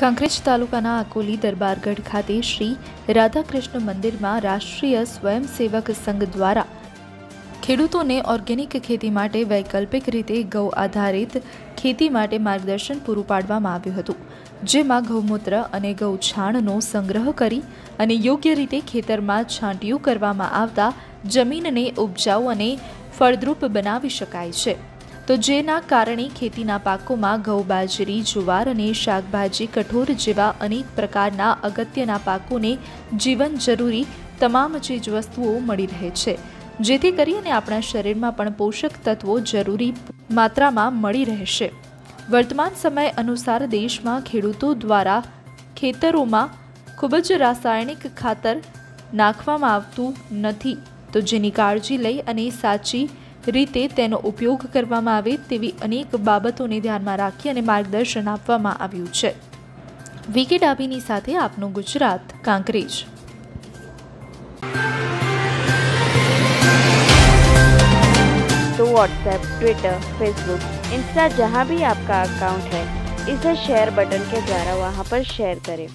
કાંકરેજ તાલુકાના અકોલી દરબારગઢ ખાતે શ્રી રાધાકૃષ્ણ મંદિરમાં રાષ્ટ્રીય સ્વયંસેવક સંઘ દ્વારા ખેડૂતોને ઓર્ગેનિક ખેતી માટે વૈકલ્પિક રીતે ગૌ આધારિત ખેતી માટે માર્ગદર્શન પૂરું પાડવામાં આવ્યું હતું, જેમાં ગૌમૂત્ર અને ગૌછાણનો સંગ્રહ કરી અને યોગ્ય રીતે ખેતરમાં છાંટિયું કરવામાં આવતા જમીનને ઉપજાઉ અને ફળદ્રુપ બનાવી શકાય છે. તો જેના કારણે ખેતીના પાકોમાં ઘઉં બાજરી જુવાર અને શાકભાજી કઠોર જેવા અનેક પ્રકારના અગત્યના પાકોને જીવન જરૂરી તમામ ચીજવસ્તુઓ મળી રહે છે. જેથી કરીને આપણા શરીરમાં પણ પોષક તત્વો જરૂરી માત્રામાં મળી રહેશે. વર્તમાન સમય અનુસાર દેશમાં ખેડૂતો દ્વારા ખેતરોમાં ખૂબ જ રાસાયણિક ખાતર નાખવામાં આવતું નથી. તો જેની કાળજી લઈ અને સાચી રીતે તેનો ઉપયોગ કરવામાં આવે તેવી અનેક બાબતોને ધ્યાનમાં રાખી અને માર્ગદર્શન આપવામાં આવ્યું છે વીકે ડાબીની સાથે આપનું ગુજરાત કાંકરેજ तो व्हाट्सएप ट्विटर फेसबुक इंस्टा जहाँ भी आपका अकाउंट है इसे शेयर बटन के द्वारा वहाँ पर शेयर करें